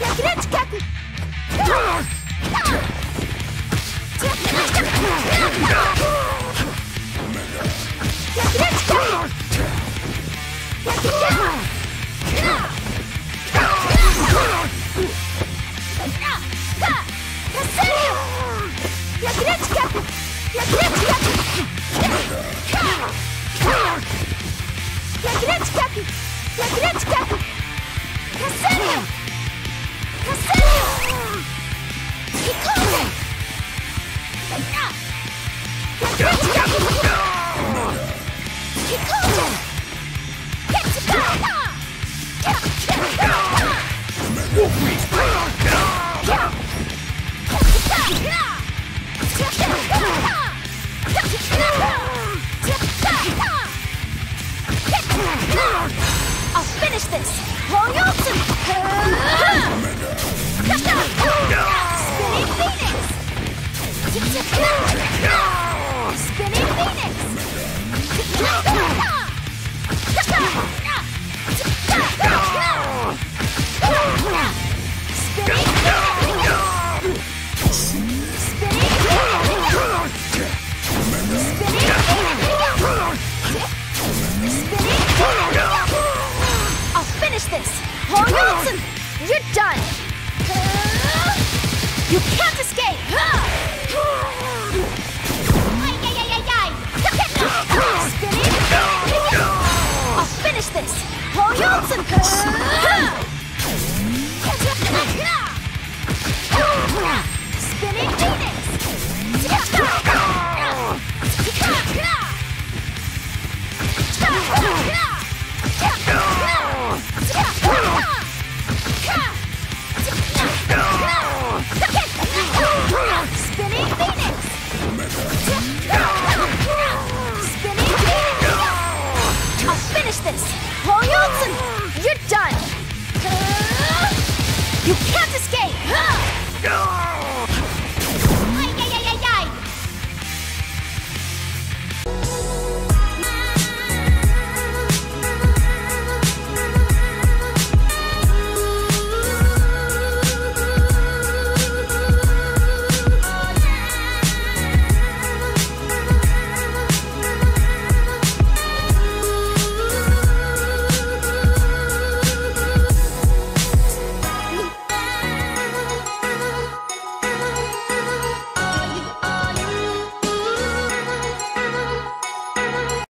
Let's go! Finish this! Royalty! Spinning Phoenix! Spinning Phoenix! this! Paul Nelson! You're done! You can't escape! Spin it! I'll finish this! Paul Nelson! this! Long Olsen! You're done! You can't escape!